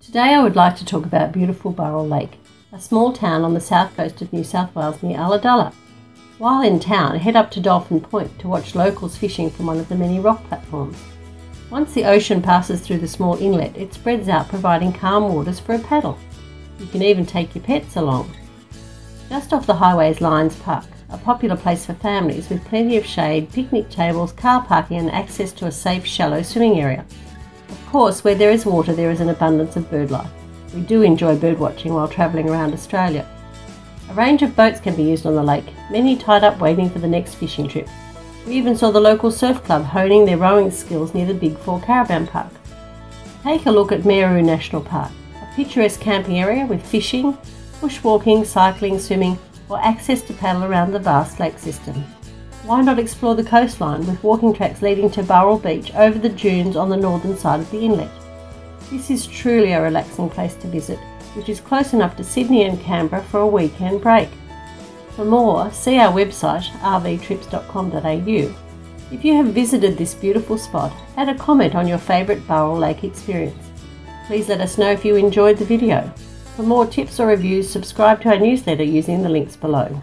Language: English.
Today I would like to talk about beautiful Burrill Lake, a small town on the south coast of New South Wales near Ulladulla. While in town, head up to Dolphin Point to watch locals fishing from one of the many rock platforms. Once the ocean passes through the small inlet, it spreads out providing calm waters for a paddle. You can even take your pets along. Just off the highway is Lions Park, a popular place for families with plenty of shade, picnic tables, car parking and access to a safe, shallow swimming area. Course, where there is water, there is an abundance of bird life. We do enjoy bird watching while travelling around Australia. A range of boats can be used on the lake, many tied up waiting for the next fishing trip. We even saw the local surf club honing their rowing skills near the Big Four Caravan Park. Take a look at Meroo National Park, a picturesque camping area with fishing, bushwalking, cycling, swimming, or access to paddle around the vast lake system. Why not explore the coastline with walking tracks leading to Burrill Beach over the dunes on the northern side of the inlet? This is truly a relaxing place to visit, which is close enough to Sydney and Canberra for a weekend break. For more, see our website rvtrips.com.au. If you have visited this beautiful spot, add a comment on your favourite Burrill Lake experience. Please let us know if you enjoyed the video. For more tips or reviews, subscribe to our newsletter using the links below.